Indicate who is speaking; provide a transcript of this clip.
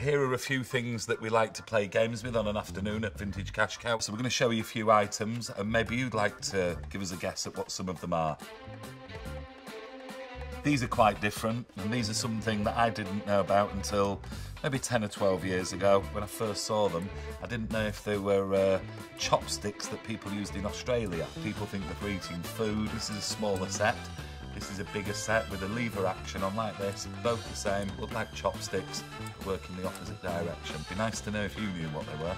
Speaker 1: Here are a few things that we like to play games with on an afternoon at Vintage Cash Cow. So we're going to show you a few items and maybe you'd like to give us a guess at what some of them are. These are quite different and these are something that I didn't know about until maybe 10 or 12 years ago when I first saw them. I didn't know if they were uh, chopsticks that people used in Australia. People think they're eating food. This is a smaller set. This is a bigger set with a lever action on like this. Both the same, look like chopsticks, work in the opposite direction. Be nice to know if you knew what they were.